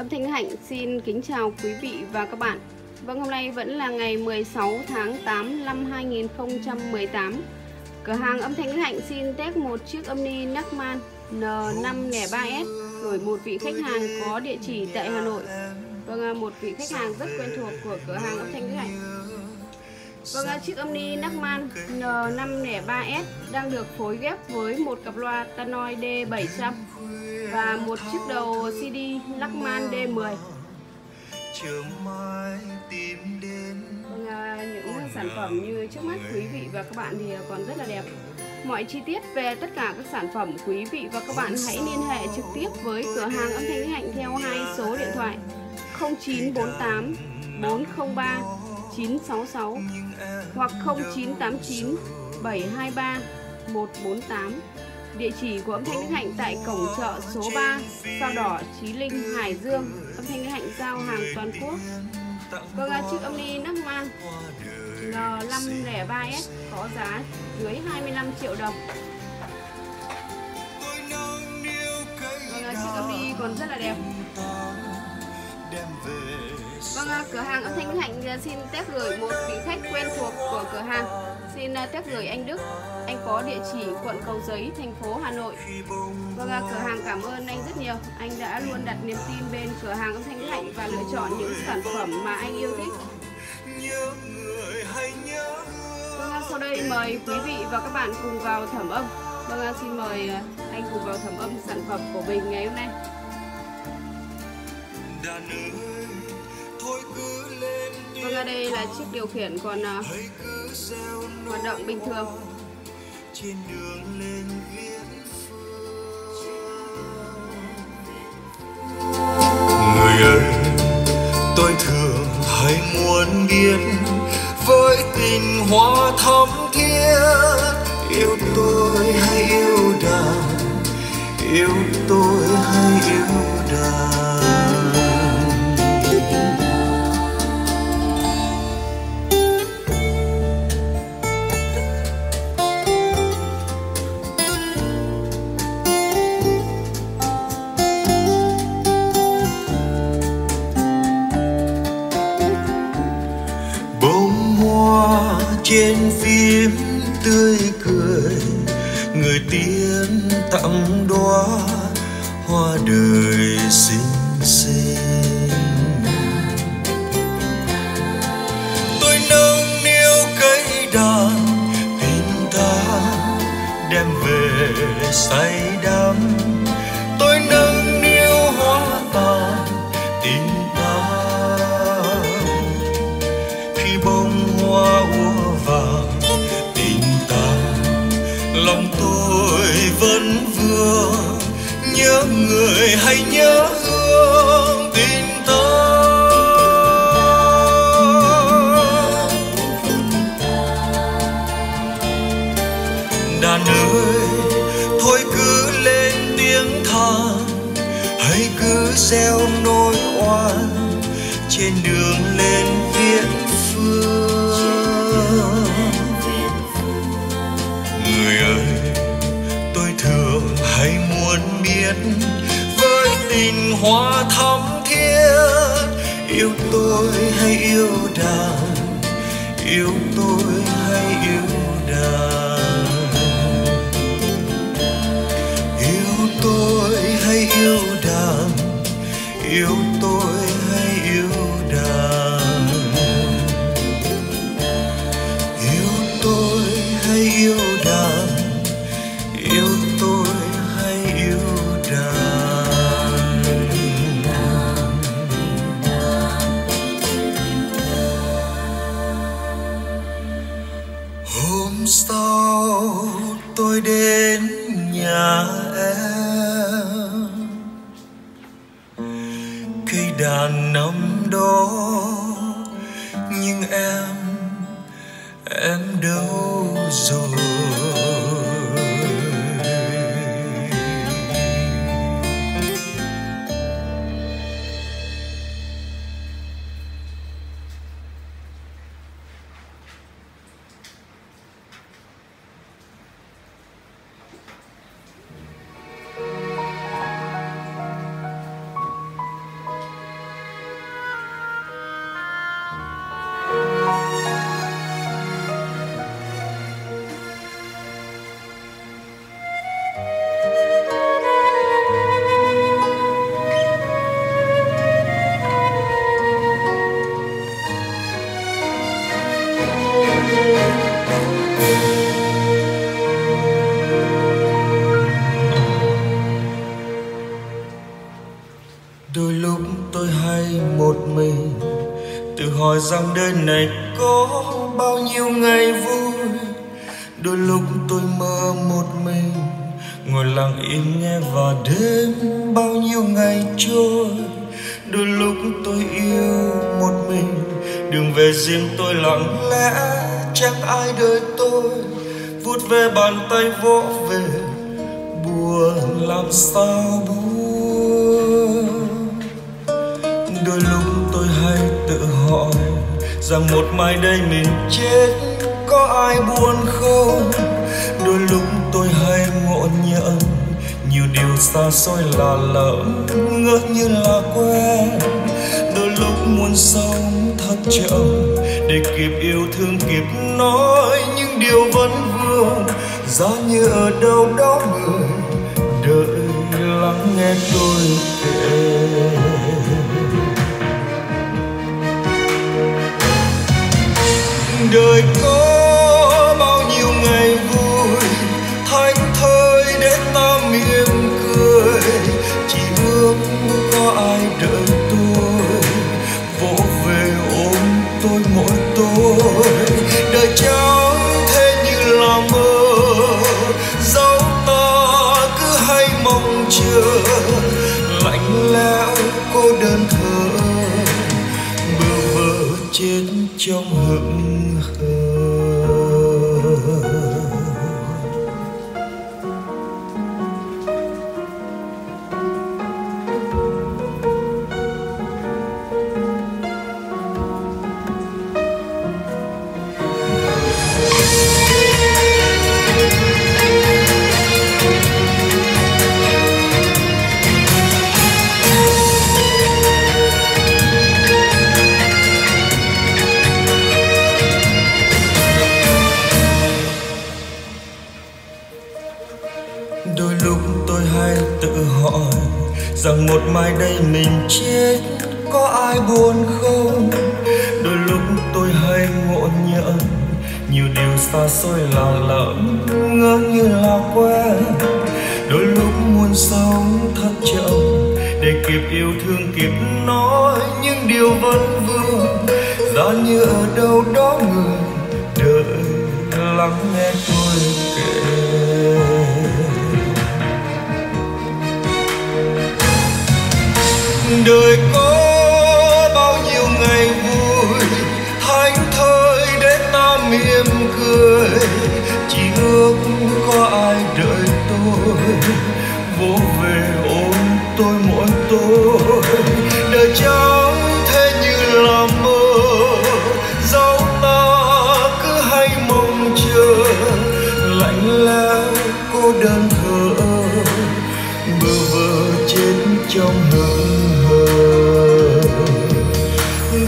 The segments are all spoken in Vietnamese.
Âm thanh Hạnh xin kính chào quý vị và các bạn. Vâng, hôm nay vẫn là ngày 16 tháng 8 năm 2018. Cửa hàng âm thanh Hạnh xin test một chiếc âm ni Nachman N503S gửi một vị khách hàng có địa chỉ tại Hà Nội. Vâng, à, một vị khách hàng rất quen thuộc của cửa hàng âm thanh Hạnh. Vâng, à, chiếc âm ni Nachman N503S đang được phối ghép với một cặp loa Tannoy D700 và một chiếc đầu CD Lachman D10 vâng, những sản phẩm như trước mắt quý vị và các bạn thì còn rất là đẹp. Mọi chi tiết về tất cả các sản phẩm quý vị và các bạn hãy liên hệ trực tiếp với cửa hàng âm thanh hạnh theo hai số điện thoại 0948 403 966 hoặc 0989 723 148 Địa chỉ của âm thanh Đức Hạnh tại cổng chợ số 3, Sao Đỏ, Chí Linh, Hải Dương. Âm thanh Đức Hạnh giao hàng toàn quốc. Vâng, chiếc âm ly Nachman N503S có giá dưới 25 triệu đồng. Vâng, chiếc âm ly còn rất là đẹp. Vâng, cửa hàng âm thanh Đức Hạnh à, xin test gửi một vị khách quen thuộc của cửa hàng. Xin à, tiếp gửi anh Đức anh có địa chỉ quận Cầu Giấy, thành phố Hà Nội. Vâng, cửa hàng cảm ơn anh rất nhiều. Anh đã luôn đặt niềm tin bên cửa hàng âm thanh hạnh và lựa chọn những sản phẩm mà anh yêu thích. Vâng, sau đây mời quý vị và các bạn cùng vào thẩm âm. Vâng, xin mời à, anh cùng vào thẩm âm sản phẩm của mình ngày hôm nay. Vâng, đây là chiếc điều khiển còn uh, hoạt động bình thường. Trên đường lên viễn người ơi, tôi thường hay muốn biết với tình hoa thắm thiết, yêu tôi hay yêu đàn, yêu tôi hay yêu trên phim tươi cười, người tiên tặng đóa hoa đời xinh xinh. Tôi nâng niu cây đàn tình ta đem về say đắm. Nhớ người hãy nhớ hương tình ta. Đàn ơi, thôi cứ lên tiếng than hãy cứ gieo nỗi oan trên đường lên viễn phương. Biết với tình hoa thắm thiết. Yêu tôi hay yêu đàn, yêu tôi hay yêu đàn? Đàn năm đó. Nhưng em em đâu rồi? Đôi lúc tôi hay một mình tự hỏi rằng đời này có bao nhiêu ngày vui. Đôi lúc tôi mơ một mình ngồi lặng im nghe và đêm bao nhiêu ngày trôi. Đôi lúc tôi yêu một mình, đường về riêng tôi lặng lẽ, chẳng ai đợi tôi. Vút về bàn tay vỗ về, buồn làm sao buồn. Đôi lúc tôi hay tự hỏi rằng một mai đây mình chết có ai buồn không? Đôi lúc tôi hay ngộ nhận nhiều điều xa xôi là lỡ ngỡ như là quen. Đôi lúc muốn sống thật chậm để kịp yêu thương, kịp nói những điều vẫn vương. Giá như ở đâu đó người đợi lắng nghe tôi. Trong hững hờ rằng một mai đây mình chết, có ai buồn không? Đôi lúc tôi hay ngộ nhận, nhiều điều xa xôi là lỡ ngỡ như là quen. Đôi lúc muốn sống thật chậm, để kịp yêu thương, kịp nói những điều vẫn vương. Giá như ở đâu đó người, đợi lắng nghe tôi kể. Đời có bao nhiêu ngày vui, thánh thơi để ta mỉm cười. Chỉ ước có ai đợi tôi vỗ về ôm tôi mỗi tối đời chẳng thế như là mơ, dẫu ta cứ hay mong chờ, lạnh lẽo cô đơn thở bơ vơ chết trong hững hờ.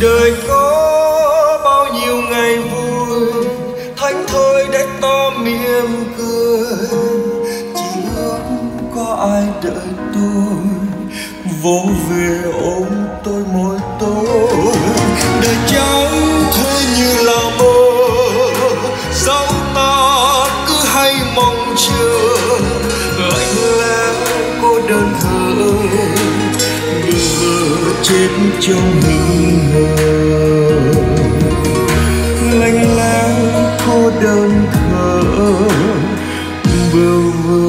Đời có bao nhiêu ngày vui thanh thơi để to mỉm cười. Chỉ ước có ai đợi tôi vỗ về ôm tôi mỗi tối đời cháu vơ trong hững hờ lạnh lẽo cô đơn thở bơ vơ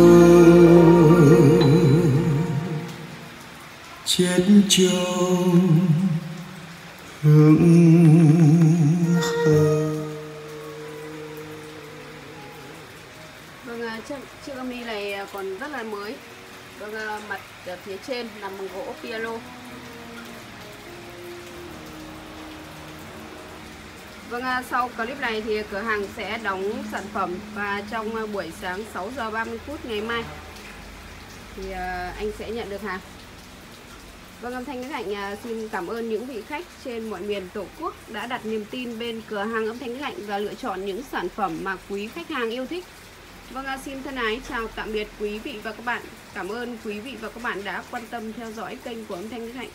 chết trong hững hờ Vâng, à, chiếc, chiếc âm ly này à, còn rất là mới. Vâng, à, mặt phía trên làm bằng gỗ piano. Vâng, à, sau clip này thì cửa hàng sẽ đóng sản phẩm và trong à, buổi sáng 6 giờ 30 phút ngày mai thì à, anh sẽ nhận được hàng. Vâng, âm thanh Đức Hạnh xin cảm ơn những vị khách trên mọi miền Tổ quốc đã đặt niềm tin bên cửa hàng âm thanh Đức Hạnh và lựa chọn những sản phẩm mà quý khách hàng yêu thích. Vâng, xin thân ái chào tạm biệt quý vị và các bạn. Cảm ơn quý vị và các bạn đã quan tâm theo dõi kênh của âm thanh Đức Hạnh.